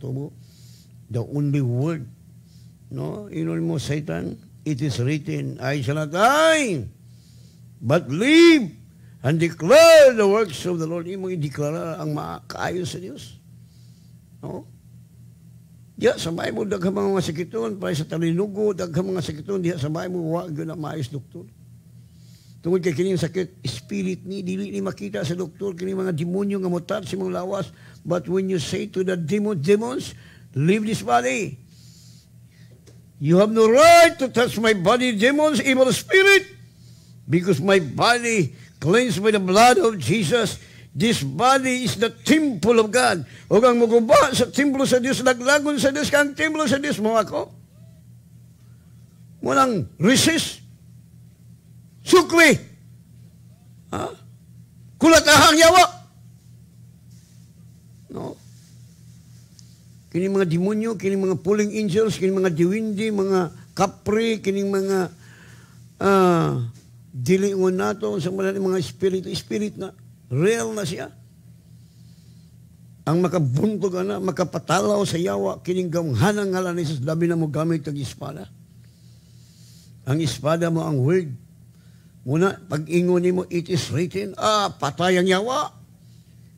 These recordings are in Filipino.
tubo. The only word. No? Inon mo, Satan, it is written, I shall not die, but live and declare the works of the Lord. Imong i-declare ang makaayo sa Diyos. No? Diya, sa Bible, daghang mga sakiton, para sa talinugo, daghang mga sakiton, diya sa Bible, wag yun ang maayos doktor. Tungod kay kining sakit, spirit ni, dili ni makita sa doktor, kini mga demonyo nga mutat sa mga lawas. But when you say to the demon, demons, leave this body. You have no right to touch my body, demons, evil spirit, because my body cleansed by the blood of Jesus. This body is the temple of God. O kang muguba sa templo sa Diyos, laglagon sa Diyos, kang templo sa Diyos mo ako. Munang resist. Sukli. Ha? Kulatahang yawa. No? Kini mga demonyo, kini mga pulling angels, kini mga diwindi, mga kapre, kini mga uh, dilingon nato sa mga mga espiritu, spirit na real na siya. Ang makabuntog na, makapatalaw sa yawa, kining gamhanang ngalan ni Jesus, labi na mo gamit ang espada. Ang espada mo ang word. Muna, pag ingon mo, it is written, ah, patay ang yawa.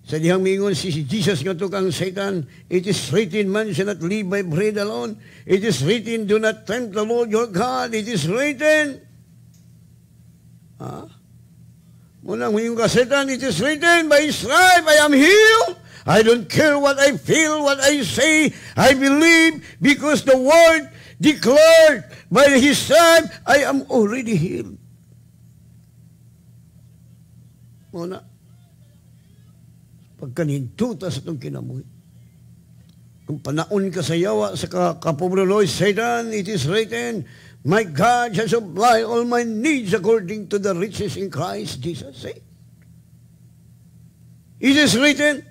Sa dihang mingon si Jesus nga to kang Satan, it is written, man shall not live by bread alone. It is written, do not tempt the Lord your God. It is written. Ah? Muna, mingon ka, Satan, it is written, by his stripe I am healed. I don't care what I feel, what I say. I believe because the word declared by his stripe, I am already healed. Muna, pagkanintuta sa itong kinabuhi. Kung panaon ka sa yawa, sa kapobroloy, Satan, it is written, My God shall supply all my needs according to the riches in Christ Jesus. Say. It is written,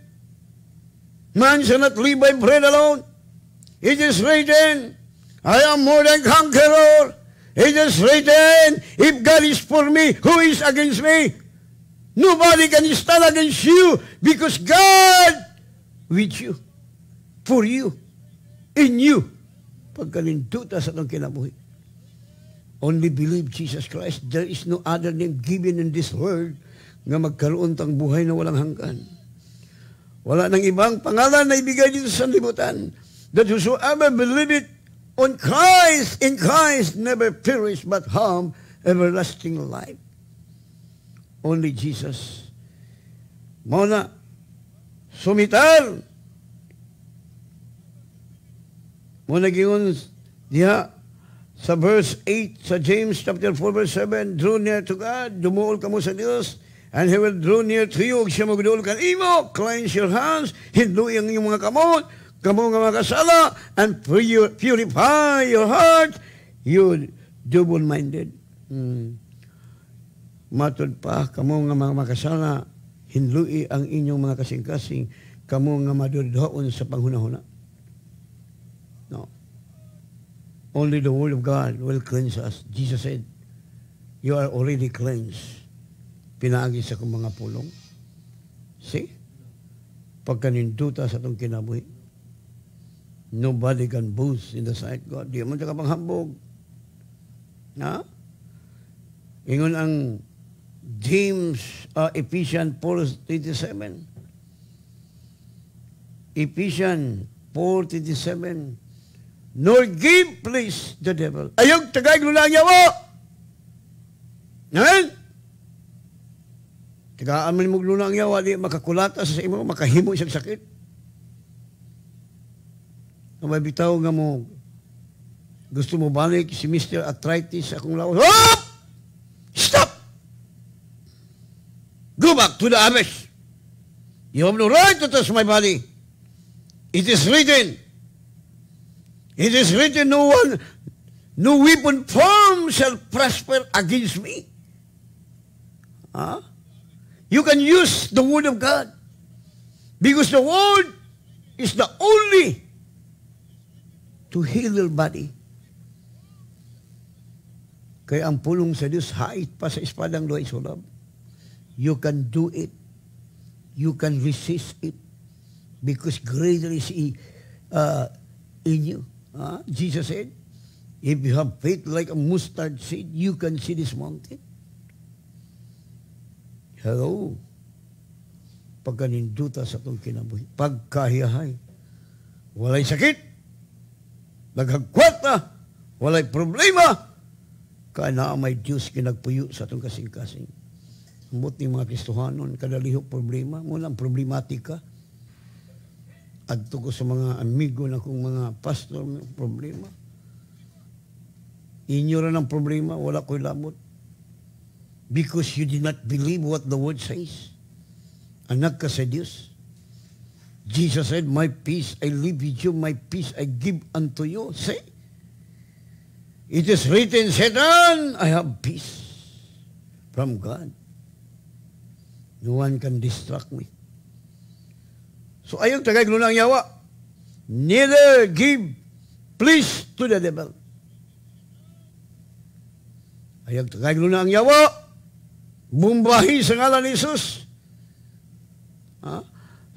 Man shall not live by bread alone. It is written, I am more than conqueror. It is written, if God is for me, who is against me? Nobody can stand against you because God with you, for you, in you. Pagkalinduta sa itong kinabuhi. Only believe Jesus Christ. There is no other name given in this world nga magkaroon tang buhay na walang hanggan. Wala nang ibang pangalan na ibigay dito sa libutan. That whosoever believe it on Christ, in Christ, never perish but harm everlasting life. Only Jesus. Muna, sumitar. Muna gingon diha sa verse 8 sa James chapter 4 verse 7, Draw near to God, dumuol ka mo sa Diyos, and He will draw near to you. Siya magduol ka imo, cleanse your hands, hinduy ang iyong mga kamot, kamo nga makasala, and purify your heart, you double-minded. Hmm matod pa kamo nga mga makasala hinlui ang inyong mga kasing-kasing kamo nga madudhoon sa panghunahuna. No. Only the word of God will cleanse us. Jesus said, you are already cleansed. Pinagi sa kong mga pulong. See? Pagkaninduta sa itong kinabuhi. Nobody can boast in the sight God. Di mo ka panghambog. Na? Ingon ang James, uh, Ephesians 4.37. Ephesians 4.37. Nor give place the devil. Ayog, tagay lulang yawa. Ngayon, tagaan man mo lulang yawa, di makakulata sa imo, makahimo siyang sakit. Kung bitaw nga mo, gusto mo balik si Mr. Arthritis akong lawas. Hop! To the abyss. You have no right to touch my body. It is written. It is written, no one, no weapon formed shall prosper against me. Huh? You can use the word of God. Because the word is the only to heal your body. Kaya ang pulong sa Diyos, hait pa sa espadang loay sulab. You can do it. You can resist it. Because greater is He uh, in you. Uh, Jesus said, if you have faith like a mustard seed, you can see this mountain. Hello. Pagkaninduta sa itong kinabuhi. Pagkahiyahay. Walay sakit. Naghagkwat na. Walay problema. Kaya na may Diyos kinagpuyo sa itong kasing-kasing. Buti mga Kristohanon, kadalihok problema. Munang problematika. Adto ko sa mga amigo na kong mga pastor, problema. Inyo rin problema, wala ko'y labot. Because you did not believe what the word says. Anak ka sa Diyos. Jesus said, My peace I leave with you, my peace I give unto you. Say, it is written, Satan, I have peace from God. No one can distract me. So ayong tagay ng yawa. Neither give please to the devil. Ayang tagay ng yawa. Bumbahi sa ngalan ni Jesus. Ha?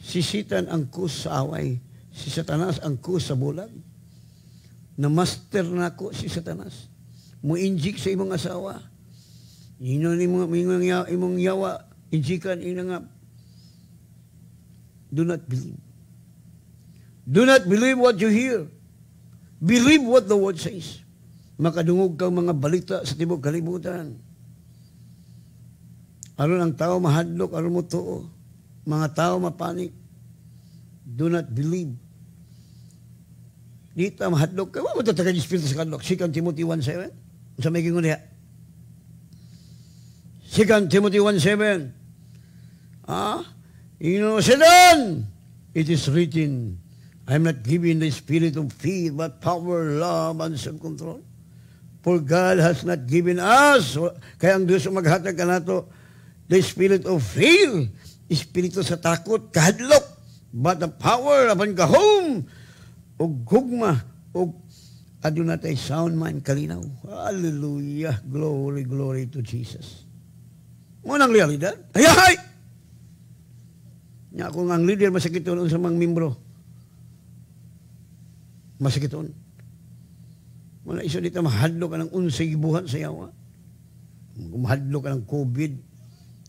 Sisitan ang kus sa away. Si Satanas ang kus sa bulag. Na master na ko si Satanas. Mo-injik sa imong asawa. Ino ni mga imong yawa, injikan ina nga Do not believe. Do not believe what you hear. Believe what the word says. Makadungog kang mga balita sa tibok kalibutan. Aron ang tao mahadlok, aron mo to. Mga tao mapanik. Do not believe. Dito mahadlok ka. Wala mo yung Espiritu sa kadlok. 2 Timothy 1.7. Sa may niya. 2 Timothy 1.7. Ah? You know, Satan, it is written, I'm not giving the spirit of fear, but power, love, and self-control. For God has not given us, kaya ang Diyos maghatag ka nato, the spirit of fear, espiritu sa takot, kahadlok, but the power of kahom, o gugma, o adyo natay sound mind kalinaw. Hallelujah. Glory, glory to Jesus. Munang realidad. Ay, ay! Nga ang leader masakiton sa mga membro. Masakiton. Wala iso dito mahadlo ka ng unsay gibuhat sa yawa. Mahadlo ka ng COVID,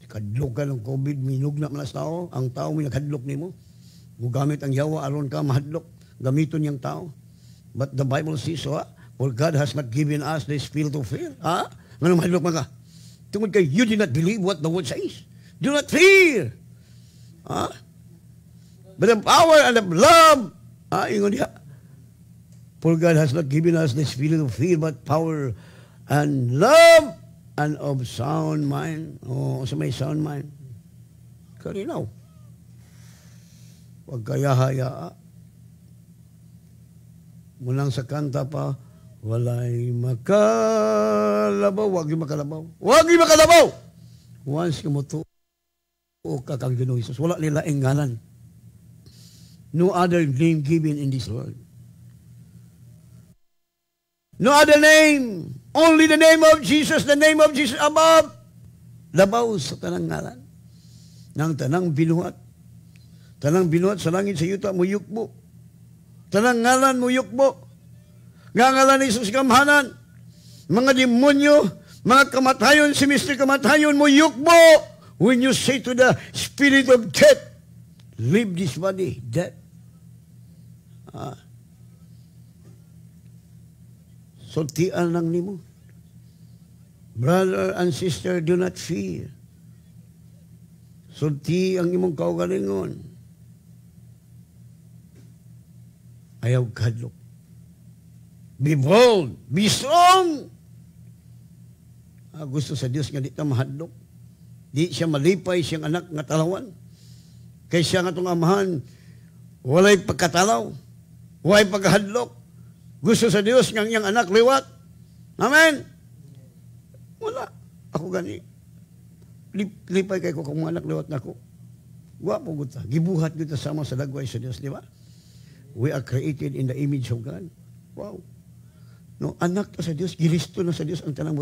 kadlok ka ng COVID, minug na malas tao, ang tao may naghadlok ni mo. Mugamit ang yawa, aron ka mahadlok, gamiton niyang tao. But the Bible says, so, for God has not given us the spirit of fear. Ha? Nga mahadlok mga. Tungod kay, you did not believe what the word says. Do not fear. Ah? But the power and the love, ah, ingon diha. For God has not given us the spirit of fear, but power and love and of sound mind. Oh, sa may sound mind. Kalinaw. Huwag kaya-haya. Mulang sa kanta pa, walay makalabaw. Huwag yung makalabaw. Huwag yung makalabaw! Once kumuto, o kakang Ginoong Isus. Wala nila inganan. No other name given in this world. No other name. Only the name of Jesus, the name of Jesus above. Labaw sa tanang ngalan. Nang tanang binuhat. Tanang binuhat sa langit sa yuta mo yukbo. Tanang ngalan mo yukbo. Nga ngalan ni Jesus kamhanan. Mga demonyo, mga kamatayon, si Mr. Kamatayon mo yukbo. When you say to the spirit of death, leave this body, death. Ah. Sultian lang nimo. Brother and sister, do not fear. Sulti ang imong kaugalingon. Ayaw kadlok. Be bold. Be strong. Ah, gusto sa Dios nga di ta mahadlok. Di siya malipay siyang anak nga talawan. Kay siya nga itong amahan, walay pagkatalaw, walay pagkahadlok. Gusto sa Dios ng iyang anak liwat. Amen? Wala. Ako gani. Lip, lipay kay ko kung mga anak liwat na ko. Wapo guta. Gibuhat kita sama sa dagway sa Dios, di ba? We are created in the image of God. Wow. No, anak ta sa Dios, gilisto na sa Dios ang tanang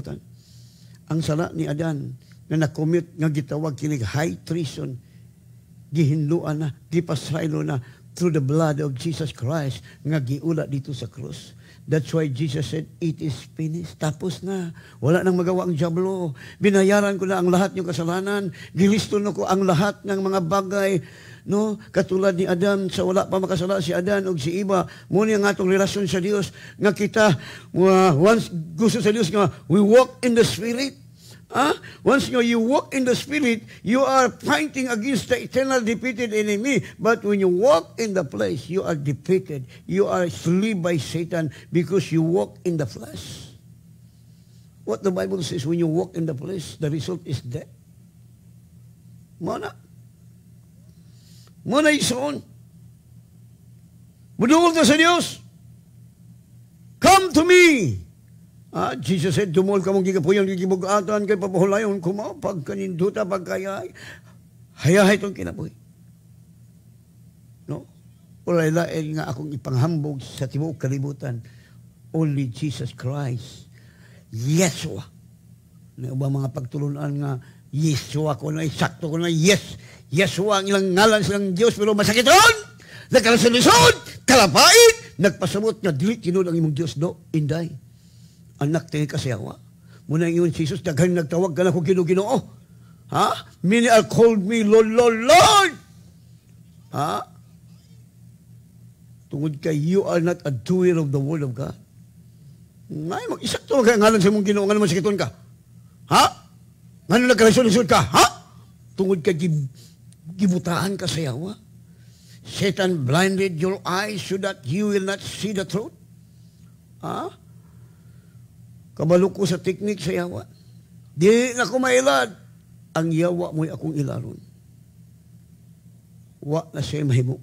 Ang sala ni Adan, na nakomit nga gitawag kinig high treason gihinluan na gipasraylo na through the blood of Jesus Christ nga giula dito sa krus. That's why Jesus said, it is finished. Tapos na. Wala nang magawa ang Diablo. Binayaran ko na ang lahat ng kasalanan. Gilisto na ko ang lahat ng mga bagay. No? Katulad ni Adam, sa wala pa makasala si Adan o si Iba. Muna ang atong relasyon sa Dios. Nga kita, uh, once gusto sa Dios nga, we walk in the Spirit. Huh? Once you, you walk in the Spirit, you are fighting against the eternal defeated enemy. But when you walk in the flesh, you are defeated. You are slain by Satan because you walk in the flesh. What the Bible says, when you walk in the flesh, the result is death. Muna isoon. Budungol ta sa Diyos. Come to me. Ah, Jesus said, dumol ka mong gigapuyan, gigibugatan, kay papahulayon, kumaw, pagkaninduta, pagkayay, hayahay itong kinabuhi. No? Ulay lain nga akong ipanghambog sa tibuok kalibutan, only Jesus Christ, Yeshua. Na ba mga pagtulunan nga, Yeshua ko na, sakto ko na, yes, Yeshua ang ilang ngalan silang Diyos, pero masakit ron! Nagkalasalusod, kalapait, nagpasabot nga dili kinun ang imong Diyos do, inday anak tayo kasiyawa. Muna yun, Jesus, daghan nagtawag ka na kung ginuginoo. Ha? Many are called me, Lord, Lord, Lord! Ha? Tungod kay you are not a doer of the word of God. Ngay, mag-isak to kaya ngalan sa mong ginoo, nga naman sakiton ka. Ha? Nga nung nagkalisod-lisod ka, ha? Tungod kay gib gibutaan ka sa yawa. Satan blinded your eyes so that you will not see the truth. Ha? Kabalo ko sa teknik sa yawa. Di na ko mailad. Ang yawa mo'y akong ilaron. Wa na siya mahimo.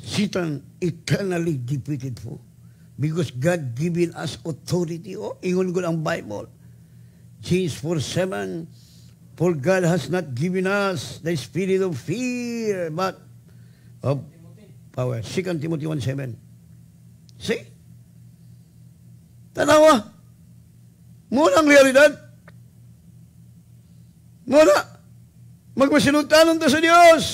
Satan eternally defeated po. Because God given us authority. Oh, ingon ko ang Bible. James 4.7 For God has not given us the spirit of fear, but of power. 2 Timothy 1.7 See? Tanawa. Muna ang realidad. Muna. Magmasinuntanon ta sa Diyos.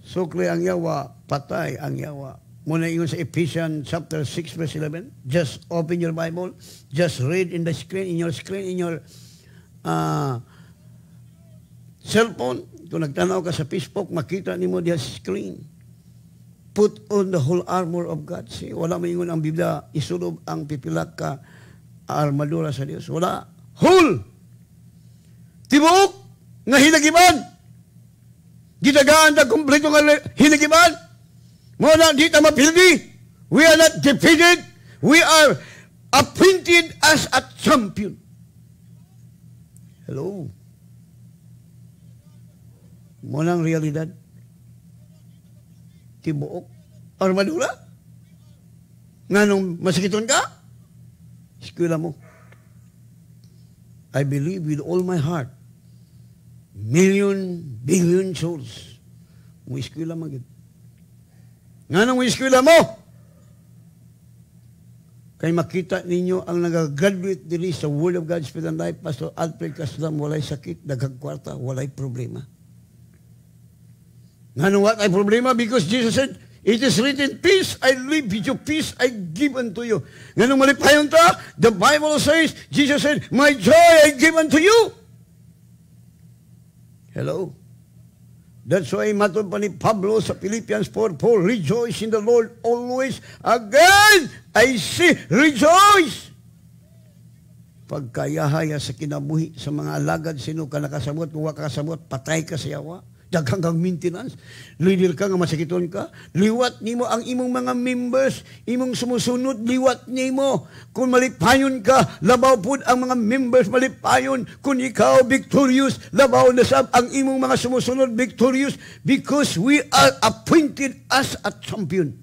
Sukli ang yawa, patay ang yawa. Muna ingon sa Ephesians chapter 6 verse 11. Just open your Bible. Just read in the screen, in your screen, in your uh, cellphone. Kung nagtanaw ka sa Facebook, makita ni mo diya screen put on the whole armor of God. See, wala maingon ang Biblia, isulob ang pipilak ka armadura sa Dios. Wala. Whole! Tibuok nga hinagiban. Gitagaan na kumpleto nga hinagiban. Muna di ta mapildi. We are not defeated. We are appointed as a champion. Hello. Muna ang realidad tibuok armadura? Nga nung masakiton ka? Eskwela mo. I believe with all my heart, million, billion souls, mo eskwela magid. Nga nung eskwela mo, kay makita ninyo ang nag-graduate sa Word of God Spirit and Life, Pastor Alfred Caslam, walay sakit, daghang walay problema. Nga what ay problema? Because Jesus said, It is written, peace I leave you, peace I give unto you. Nga nung malipayon ta, the Bible says, Jesus said, my joy I give unto you. Hello? That's why matod pa ni Pablo sa Philippians 4, Paul, rejoice in the Lord always. Again, I say, rejoice! Pagkayahaya sa kinabuhi sa mga alagad, sino ka nakasabot, kung kasabot, patay ka sa yawa daghang kang maintenance, leader ka nga masakiton ka, liwat nimo ang imong mga members, imong sumusunod, liwat nimo. Kung malipayon ka, labaw pud ang mga members malipayon. Kung ikaw victorious, labaw na sab ang imong mga sumusunod victorious because we are appointed as a champion.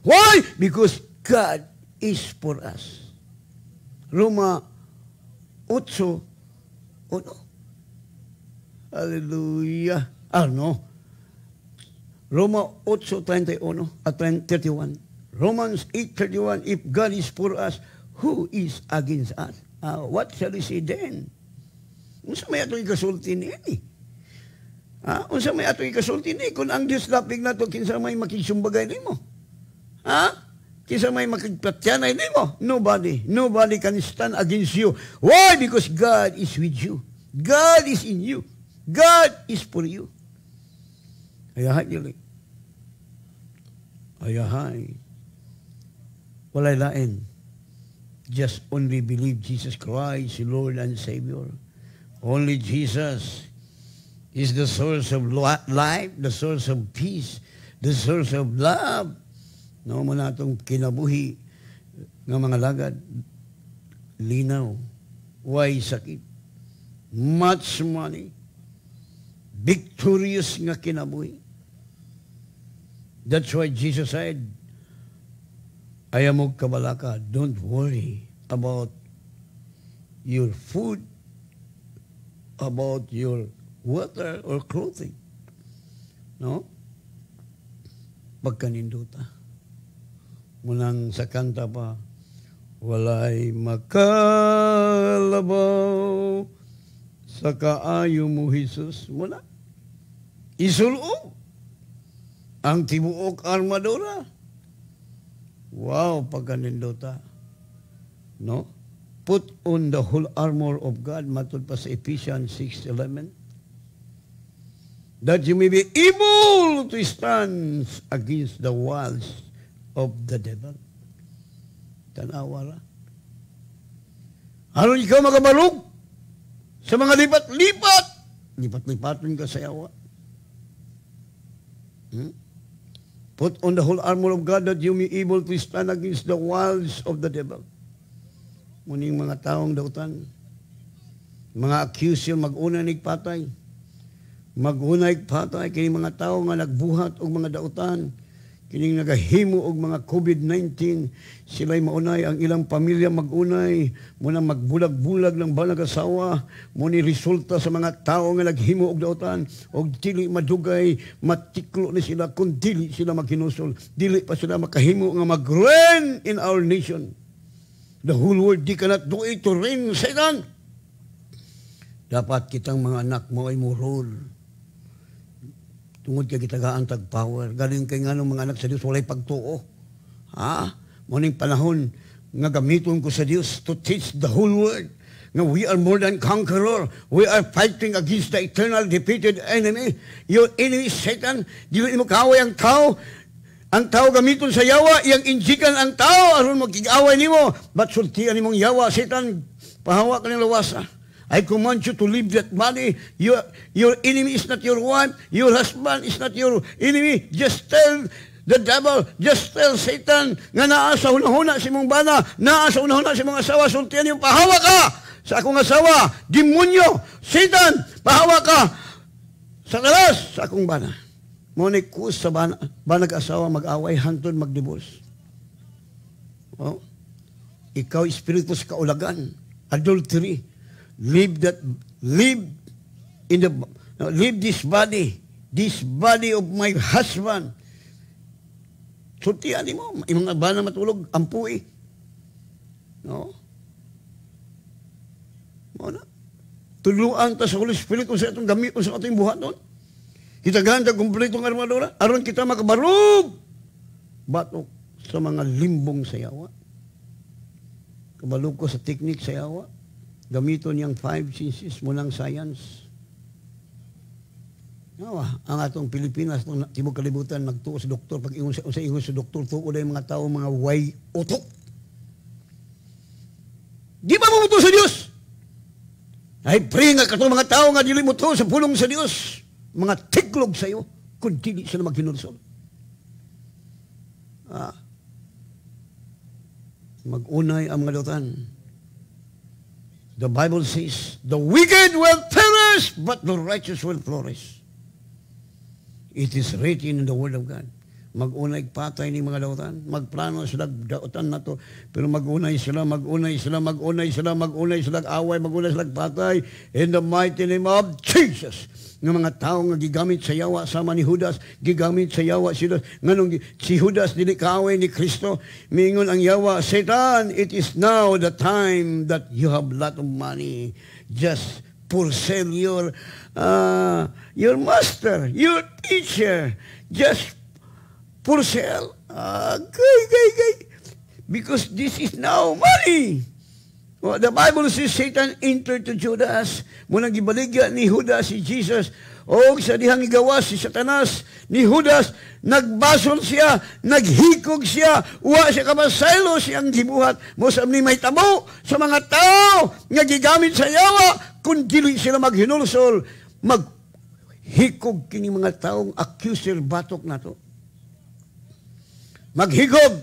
Why? Because God is for us. Roma 8, 1. Hallelujah. Ano? Roma 8.31 at 31. Romans 8.31, If God is for us, who is against us? Uh, what shall we say then? Musa may atong ikasulti ni ini. Ha? Unsa may ato ikasulti ni kung ang Dios lapig nato kinsa may makisumbagay nimo. Ha? Kinsa may makigpatyanay nimo? Nobody. Nobody can stand against you. Why? Because God is with you. God is in you. God is for you. Ayahay nyo Ayahay. Walay lain. Just only believe Jesus Christ, Lord and Savior. Only Jesus is the source of life, the source of peace, the source of love. No mo na itong kinabuhi ng mga lagad. Linaw. Why sakit? Much money. Victorious nga kinabuhi. That's why Jesus said, Ayamog kabalaka, don't worry about your food, about your water or clothing. No? Pagkaninduta. Munang sa kanta pa, walay makalabaw sa kaayo mo, Jesus. Muna. Isulo. Ang tibuok armadura Wow, pagkanindota. No? Put on the whole armor of God, matod pa sa Ephesians 6.11, that you may be able to stand against the walls of the devil. Tanawa ra. Ikaw magabalog? Sa mga lipat-lipat. Lipat-lipaton ka sa yawa. Hmm? Put on the whole armor of God that you may able to stand against the wiles of the devil. Muning mga taong dautan, mga accusation, mag-una patay. Mag-una patay, kini mga tao nga nagbuhat og mga dautan, kining nagahimo og mga COVID-19 sila'y maunay ang ilang pamilya magunay. Muna magbulag-bulag ng balag asawa. Muni resulta sa mga tao nga naghimo og dautan og dili madugay matiklo ni sila kun dili sila maghinusol dili pa sila makahimo nga mag-reign in our nation. The whole world di cannot do it to reign Satan dapat kitang mga anak mo ay mo rule Tungod kay gitagaan tag power. Galing kay nga mga anak sa Dios walay pagtuo. Ha? Muning panahon nga gamiton ko sa Dios to teach the whole world nga we are more than conqueror. We are fighting against the eternal defeated enemy. Your enemy Satan. Di mo kaway ang tao. Ang tao gamiton sa yawa, iyang injikan ang tao, aron magkig-away nimo. But sultian nimong yawa, Satan, pahawa ka ng lawasa. I command you to leave that body. Your, your enemy is not your wife. Your husband is not your enemy. Just tell the devil, just tell Satan nga naa sa hunahuna si mong bana, naa sa hunahuna si mong asawa, sultihan yung pahawa ka sa akong asawa, demonyo, Satan, pahawa ka sa kalas sa akong bana. Monik kus sa bana, banag asawa mag-away, hantod mag-divorce. Oh. Ikaw, espiritu sa kaulagan, adultery, Leave that, leave in the, leave this body, this body of my husband. Sultihan mo, imong ba na matulog, ampuy. No? Mo na. Tuluan ta sa Holy Spirit kung sa itong gamit kung sa ating buhat doon. Kita ganda kumpletong armadura. Aron kita makabarog. Batok sa mga limbong sayawa. Kabalog ko sa teknik sayawa gamiton niyang five senses mo ng science. Nawa, ang atong Pilipinas, itong tibok kalibutan, nagtuo sa doktor, pag ingon sa, sa ingon sa doktor, tuo na yung mga tao, mga way utok. Di ba mo sa Diyos? Ay, pray nga katong mga tao nga dili mo to sa pulong sa Diyos. Mga tiklog sa iyo, kung dili sila maghinursol. Ah, mag-unay ang mga dotan The Bible says, the wicked will perish, but the righteous will flourish. It is written in the Word of God. Mag-unay patay ni mga dautan. Magplano sila dautan na to. Pero mag-unay sila, mag-unay sila, mag-unay sila, mag-unay sila, away, mag-unay sila patay. In the mighty name of Jesus ng mga tao nga gigamit sa yawa sama ni Judas, gigamit sa yawa si Judas. Nganong si Judas dili kaaway ni Kristo, mingon ang yawa, Satan, it is now the time that you have lot of money. Just for sale your, uh, your master, your teacher, just for sale. Uh, gay, gay, gay. Because this is now money. Well, the Bible says Satan entered to Judas. Munang gibaligya ni Judas si Jesus. O sa dihang igawas si Satanas ni Judas, nagbasol siya, naghikog siya, uwa siya kamasaylo siyang gibuhat. Mo sa ni may tamo sa mga tao nga gigamit sa yawa, kung dili sila maghinulsol, maghikog kini mga taong accuser batok na to. Maghigog,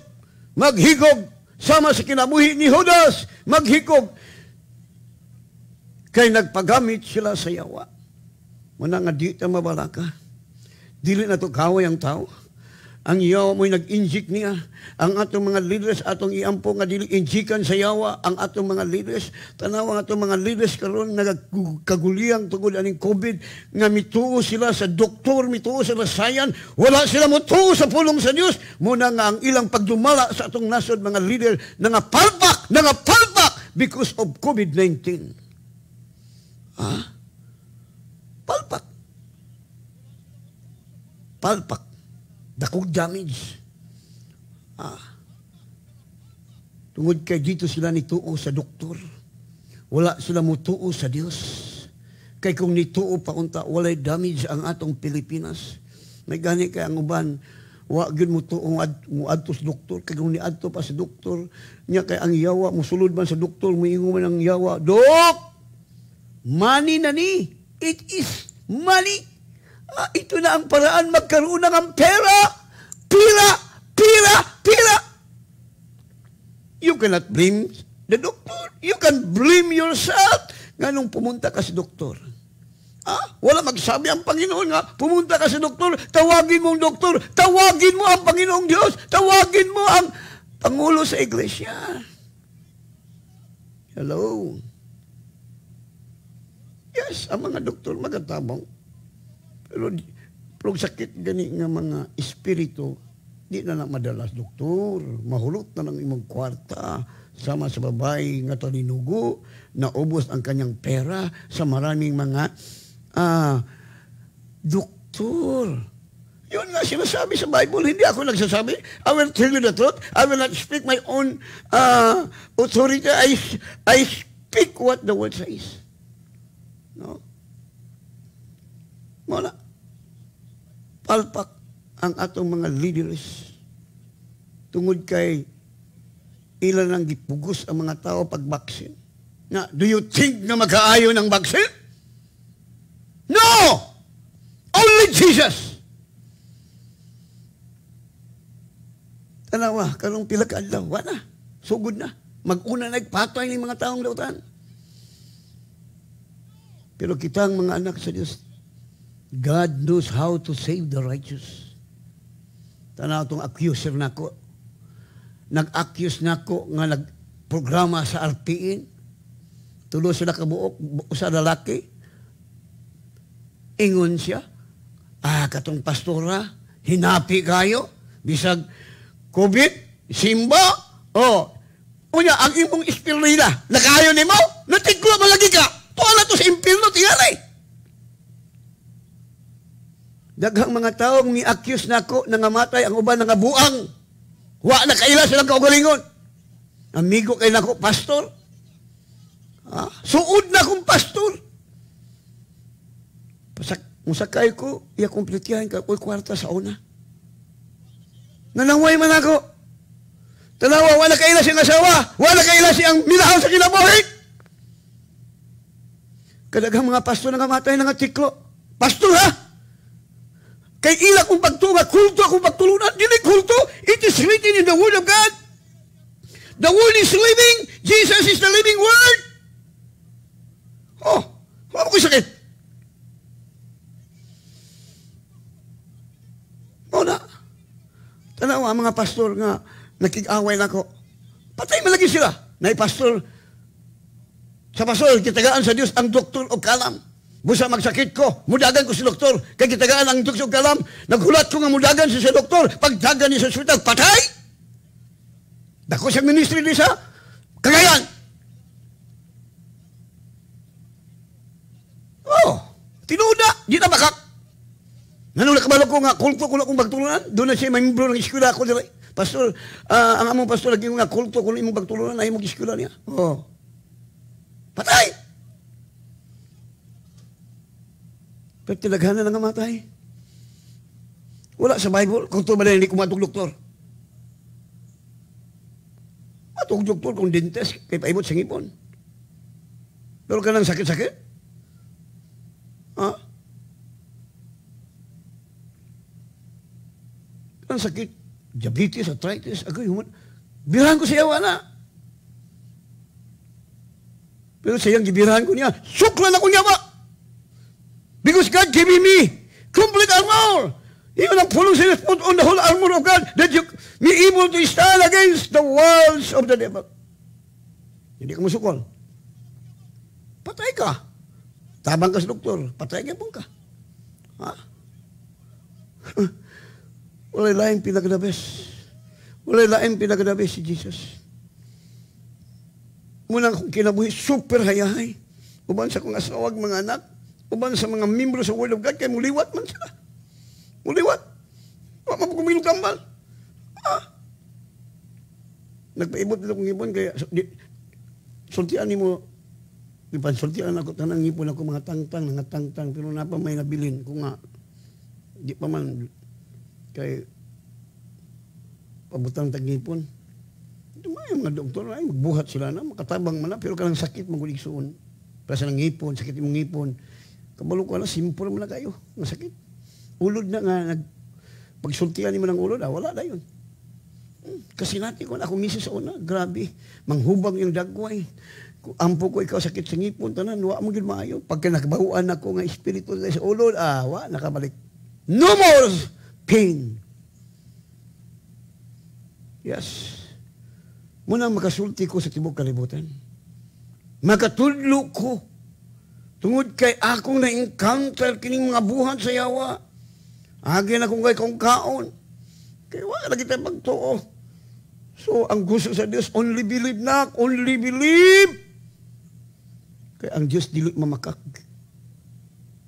maghigog, sama sa kinabuhi ni Judas, maghikog. Kay nagpagamit sila sa yawa. Muna nga di mabalaka. Dili na to kaway ang tao. Ang yawa mo'y nag-inject niya. Ang atong mga leaders, atong iampo nga dili injikan sa yawa, ang atong mga leaders. Tanawa nga atong mga leaders karon nagkaguliyang tungod aning COVID, nga mituo sila sa doktor, mituo sila sa sayan, wala sila mutuo sa pulong sa Dios. Muna nga ang ilang pagdumala sa atong nasod mga leader, nga palpak, nga palpak because of COVID-19. Ah? Palpak. Palpak. Dakog damage. Ah. Tungod kay dito sila nituo sa doktor. Wala sila mutuo sa Dios. Kay kung nituo pa unta, walay damage ang atong Pilipinas. May gani kay ang uban, wa gyud mo tuong ad, mo adto sa doktor kay kung niadto pa sa doktor nya kay ang yawa musulod man sa doktor moingon man ang yawa dok money na ni it is money Ah, ito na ang paraan magkaroon ng pera. Pira, pira, pira. You cannot blame the doctor. You can blame yourself. Nga nung pumunta ka sa doktor. Ah, wala magsabi ang Panginoon nga, pumunta ka sa doktor, tawagin mo ang doktor, tawagin mo ang Panginoong Diyos, tawagin mo ang Pangulo sa Iglesia. Hello. Yes, ang mga doktor magatabang. Pero, pero sakit gani nga mga espiritu, di na na madalas doktor. Mahulot na ng imong kwarta sama sa babae nga talinugo, naubos ang kanyang pera sa maraming mga uh, doktor. Yun nga sinasabi sa Bible, hindi ako nagsasabi. I will tell you the truth. I will not speak my own uh, authority. I, I speak what the word says. No? Muna palpak ang atong mga leaders tungod kay ilan ang gipugos ang mga tao pag vaccine. Na, do you think na magkaayo ng vaccine? No! Only Jesus! Tanawa, kanong pila ka adlaw, wala. Sugod na. Mag-una nagpatay ng mga taong lautan. Pero kita ang mga anak sa Diyos, God knows how to save the righteous. Tanaw itong accuser na ko. Nag-accuse na ko nga nagprograma sa RPN. Tulo sila kabuok sa lalaki. Ingon siya. Ah, katong pastora, hinapi kayo. Bisag COVID, simba, oh, Unya, ang imong espirida, nakayo ni mo, natiglo malagi ka. Tuwala to sa impirno, tingalay. Daghang mga taong ni-accuse na ako na ngamatay ang uban nga buang. Wa na kaila silang kaugalingon. Amigo kay nako pastor. Ha? Suod na akong pastor. Pasak, musakay ko, iya kumplitihan ka, ko'y kwarta sa una. Nanaway man ako. Tanawa, wala kaila siyang asawa. Wala kaila siyang minahal sa kinabuhi. Kadaghang mga pastor na ngamatay nga tiklo. Pastor ha? Kay ila kong pagtunga, kulto akong pagtulunan, dili kulto. It is written in the Word of God. The Word is living. Jesus is the living Word. Oh, ano ko sakit? O na. Tanawa, mga pastor nga, nakikaway na ko. Patay malagi sila. Na pastor, sa pastor, kitagaan sa Diyos ang doktor o kalam. Busa magsakit ko, mudagan ko si doktor. Kaya kitagaan ang duksog kalam. Naghulat ko nga mudagan si si doktor. Pagdagan ni sa ospital, patay! Dako sa ministry ni sa Kagayan. Tinuda, di na bakak. Ano na kabalo ko nga, kulto ko na kong pagtulunan. Doon na siya may membro ng eskwela ko. Dire. Pastor, ah, ang among pastor, lagi nga, kulto ko na imong pagtulunan, ay mong eskwela niya. Oh. Patay! Pero tilaghanan na nga matay. Wala sa Bible, kung ito ba na hindi kumatog doktor. Matog doktor kung dentist, kay paimot sa ngipon. Pero ka ng sakit-sakit? Ha? Ang sakit, diabetes, arthritis, agoy, human. Birahan ko sa yawa na. Pero sayang gibirahan ko niya, suklan ako niya ba? Because God gave me complete armor. Even ang full put on the whole armor of God that you be able to stand against the walls of the devil. Hindi ka musukol. Patay ka. Tabang ka sa doktor, patay ka ka. Ha? Wala laing pinagdabes. Wala laing pinagdabes si Jesus. Muna akong kinabuhi, super hayahay. Uban sa kong asawag mga anak, uban sa mga membro sa Word of God, kaya muliwat man sila. Muliwat. Wala mo kumilong kambal. Ah. Nagpaibot nila kong ibon, kaya di, sultian ni mo, di pa sultian ako, tanang ngipon ako mga tangtang, mga tangtang, pero na pa may nabilin, kung nga, di pa man, kay, pabutang tagngipon. Dumay mga doktor ay magbuhat sila na makatabang man na pero kanang sakit magulig suon. Para sa ngipon, sakit imong ngipon. Kabalo ko na simple man na kayo, nga sakit. Ulod na nga nag pagsultian ni mo ng ulod, ah, wala na yun. Hmm, Kasi natin ko na ako misis sa una, grabe, manghubang yung dagway. Ampo ko ikaw sakit sa ngipon, tanan, wa mo maayo. Pagka nakabahuan ako nga espiritu sa ulod, ah, wa, nakabalik. No more pain. Yes. Muna makasulti ko sa tibok kalibutan. Makatudlo ko. Tungod kay akong na-encounter kining mga buhat sa yawa. Agi na kong kay kong kaon. Kaya wala tayo pagtuo. So, ang gusto sa Diyos, only believe na, only believe. Kaya ang Diyos dili mamakak.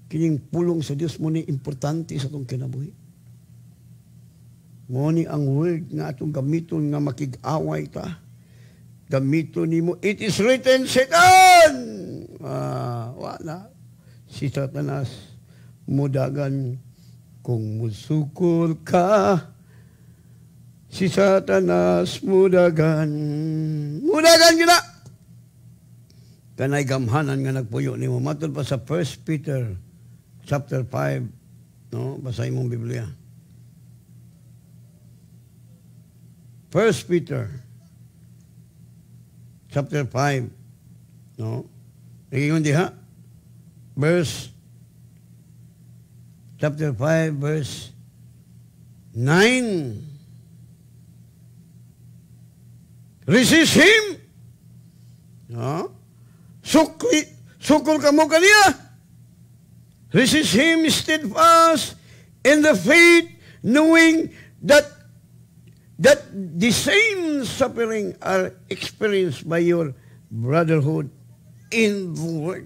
Kining pulong sa Diyos mo importante sa itong kinabuhi. Mo ang word nga atong gamiton nga makig-away ta. Gamiton nimo it is written Satan. Ah, wala. Si Satanas mudagan kung musukol ka. Si Satanas mudagan. Mudagan gina. Kanay gamhanan nga nagpuyo nimo matod pa sa 1 Peter chapter 5 no basahin mong Biblia. 1 Peter chapter 5 no Ngayon diha. Verse chapter 5 verse 9 Resist him. No Sukli sukol ka mo kaniya Resist him steadfast in the faith knowing that that the same suffering are experienced by your brotherhood in the Lord.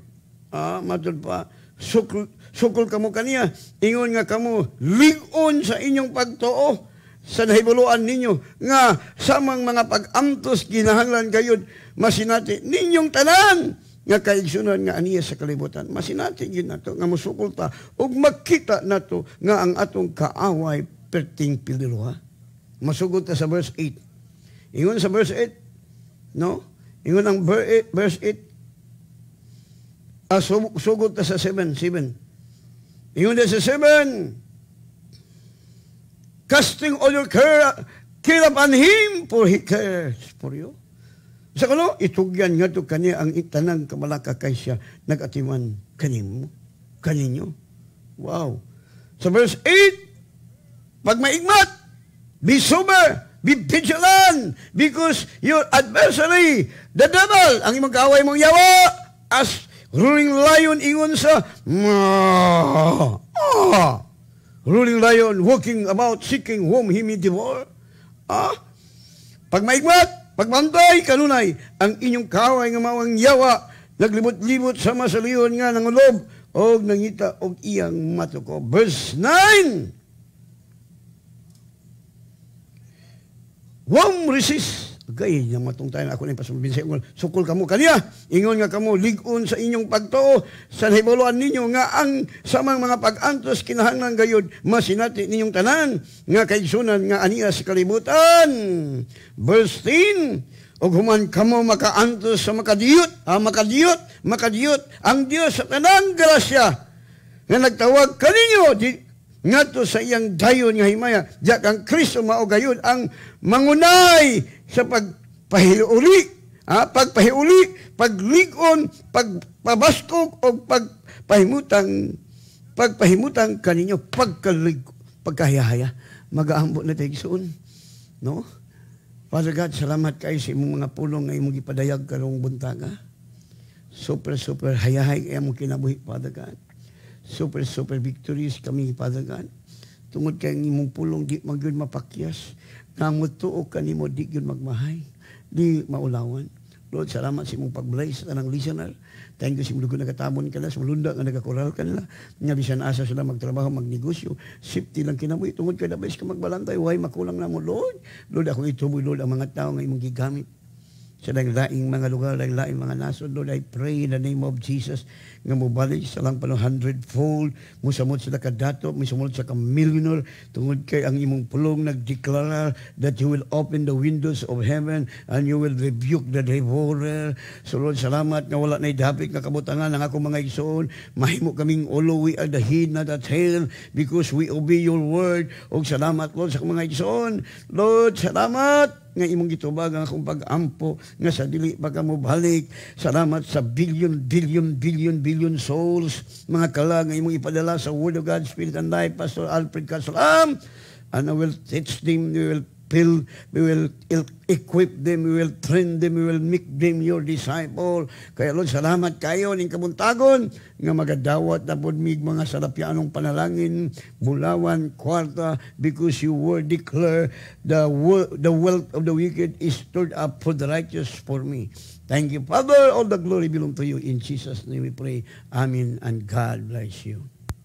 Ah, matod pa, sukol, sukol kamo kaniya, ingon nga kamo, ligon sa inyong pagtuo, sa nahibuluan ninyo, nga samang mga pag-amtos kinahanglan kayod, masinati ninyong tanan, nga kaigsunan nga aniya sa kalibutan. Masinati yun na to, nga musukol ta, ug makita na to, nga ang atong kaaway perting piliruha. Masugod ta sa verse 8. Ingon sa verse 8, no? Ingon ang ver- verse 8, ah, sug- sugod ta sa 7, 7. Ingon sa 7, casting all your care, care upon Him, for He cares for you. Sa kano, itugyan nga to kanya ang itanang kamalaka kay siya nagatiman kanimo, kaninyo. Wow. Sa verse 8, pag maigmat, be sober, be vigilant, because your adversary, the devil, ang imong kaaway mong yawa, as ruling lion ingon sa, ah, ruling lion walking about seeking whom he may devour. Ah, pag maigmat, Pagbantay, kanunay, ang inyong kaway nga mawang yawa, naglibot-libot sa masaliyon nga ng ulob, og nangita og iyang matuko. Verse 9. Wam resist. Gay nga matong tayo ako na pasumabin sa inyo. Sukol kamo kaniya. Ingon nga kamo ligon sa inyong pagtuo sa hibuluan ninyo nga ang samang mga pag-antos kinahanglan gayud masinati ninyong tanan nga kaigsunan nga aniya sa kalibutan. Verse 10. Og human kamo makaantos sa makadiyot, ah, makadiyot, makadiyot ang Dios sa tanang grasya nga nagtawag kaninyo di ngadto sa iyang dayon nga himaya diak ang Kristo mao gayon ang mangunay sa pagpahiuli ha? Pagpahiuli pagligon pagpabaskog o pagpahimutang pagpahimutang kaninyo pagkalig pagkahiyahaya magaambo na tayo gisuon no? Father God, salamat kayo sa imong mga pulong nga imong gipadayag karong buntaga. Super, super hayahay kaya mong kinabuhi, Father God super, super victorious kami, Father God. Tungod kay imong pulong, di magyud mapakyas. Ngamot tuo kanimo, di yun magmahay. Di maulawan. Lord, salamat sa imong pag-bless sa tanang listener. Thank you sa imong nagatamon ka na, sa mulunda nga nagakoral ka nila. Nga bisan asa sila magtrabaho, magnegosyo. Safety lang kinabuhi. Tungod kay nabais ka magbalantay. Huwag makulang na mo, Lord. Lord, ako ituboy, Lord, ang mga tao nga imong gigamit sa laing mga lugar, laing mga nasod. Lord, I pray in the name of Jesus nga mobalik sa lang pano hundredfold, musamot sila kadato, musamot sa ka-millionaire, tungod kay ang imong pulong nagdeklara that you will open the windows of heaven and you will rebuke the devourer. So Lord, salamat nga wala na idapik nga kabutangan ng akong mga igsoon. Mahimo kaming ulo, we are the head, not the tail, because we obey your word. O salamat, Lord, sa mga igsoon. Lord, salamat nga imong gitubag ang akong pag-ampo nga sa dili pa mo balik. Salamat sa billion, billion, billion, billion souls, mga kala nga imong ipadala sa Word of God, Spirit and Life, Pastor Alfred Casalam. And I will teach them, we will build, we will equip them, we will train them, we will make them your disciple. Kaya Lord, salamat kayo ning kabuntagon nga magadawat na pod mig mga salapyanong panalangin, bulawan, kwarta, because you were declare the, the wealth of the wicked is stored up for the righteous for me. Thank you, Father. All the glory belong to you. In Jesus' name we pray. Amen. And God bless you.